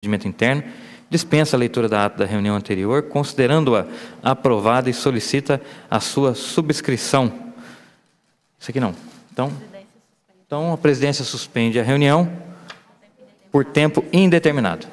procedimento interno, dispensa a leitura da ata da reunião anterior, considerando-a aprovada e solicita a sua subscrição. Isso aqui não. Então, então a presidência suspende a reunião por tempo indeterminado.